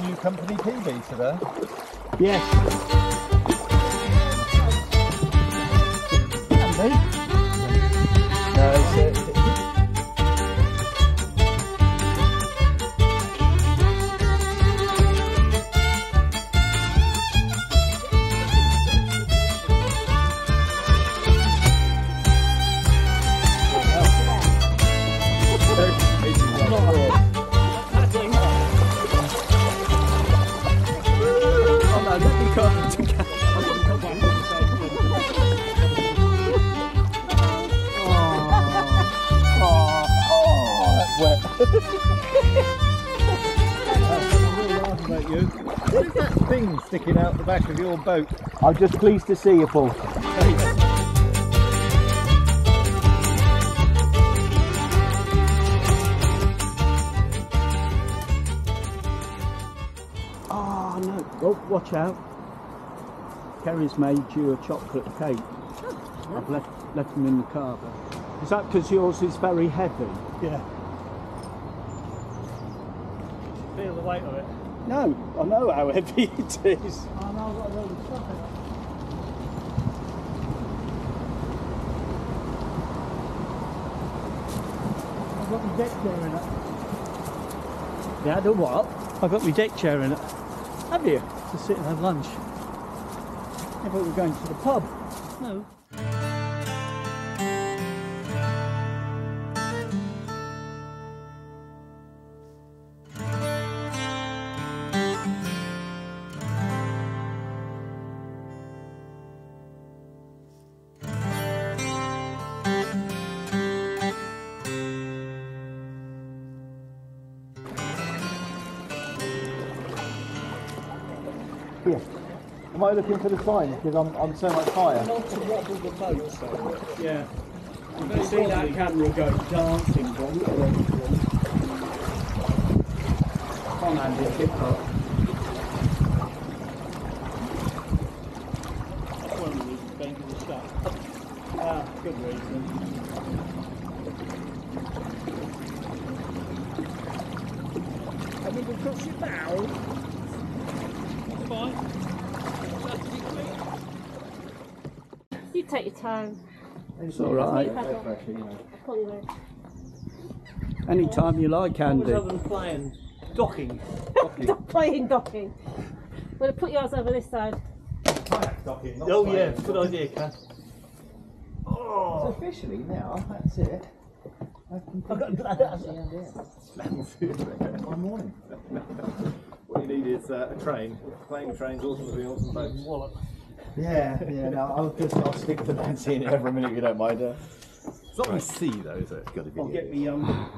new company PB today. Yes. What is that thing sticking out the back of your boat? I'm just pleased to see you, Paul. Oh no! Oh, watch out! Kerry's made you a chocolate cake. I've left left them in the car. Is that because yours is very heavy? Yeah. Feel the weight of it. No, I know how heavy it is. Oh no, I've got a load of stuff in it. I've got my deck chair in it. Yeah, the what? I've got my deck chair in it Have you? to sit and have lunch. I thought we were going to the pub. No. Here. Am I looking for the sign because I'm, I'm so much higher? Not to wobble the boat, so yeah. You can see that camera go dancing. Come on, Andy, tip up. That's one of the reasons bank was shut. Ah, good reason. I mean, we cross it now. Fine. You take your time. It's all right. Pull you in. Anytime you like, Andy. Other than playing docking. Stop playing docking. I'm going to put yours over this side. Docking. Oh yeah, good idea, Cass. So officially now, that's it. I've completed my morning. What you need is uh, a train, plane trains, automobiles and boats. Wallet. Yeah, yeah, no, I'll just I'll stick to that scene every minute if you don't mind. Uh, It's not going to see though, is it? It's got to be. I'll get me um.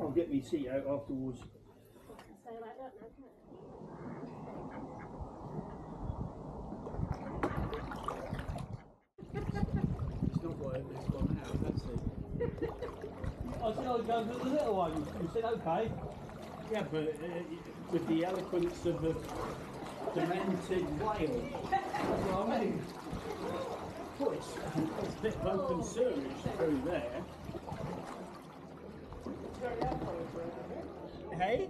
I'll get me seat out afterwards. Stay like that now. It's not what it's gone out, that's it. I said I was going for the little one. You said okay. Yeah, but uh, with the eloquence of a demented whale. That's what I mean. A bit of open sewage through there. Hey?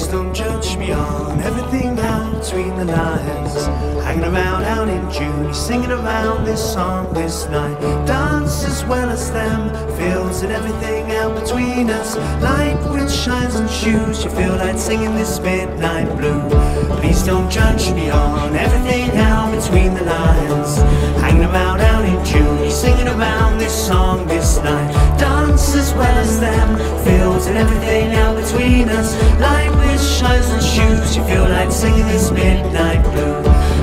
Please don't judge me on everything out between the lines. Hanging around out in June, singing around this song this night. Dance as well as them, feels and everything out between us. Light which shines on shoes, you feel like singing this midnight blue. Please don't judge me on everything out between the lines. Hanging around out in June, singing around this song this night. Dance as well as them, feels and everything out between us. Shines on shoes, you feel like singing this midnight blue.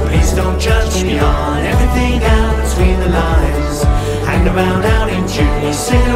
Please don't judge me on everything out between the lines. Hanging around out in June, he's singing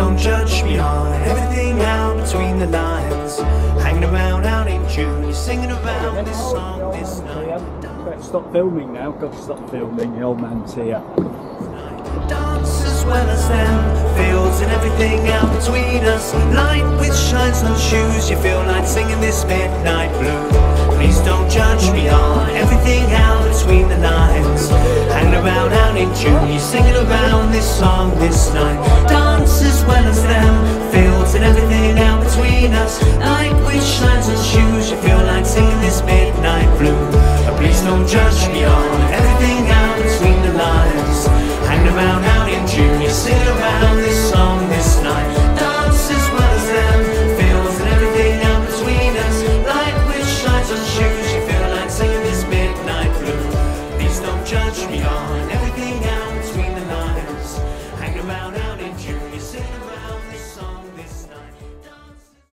don't judge me on everything out between the lines. Hanging around out in June, you're singing about this song this night. Stop filming now, God, stop filming, the old man's here. Dance as well as them, fields and everything out between us. Light which shines on shoes, you feel like singing this midnight blue. Please don't judge me on everything out between the lines. Hanging around out in June, you're singing around this song this night. us.